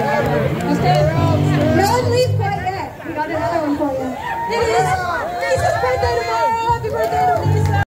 No leave quite yet. We got another one for you. It is Grace's birthday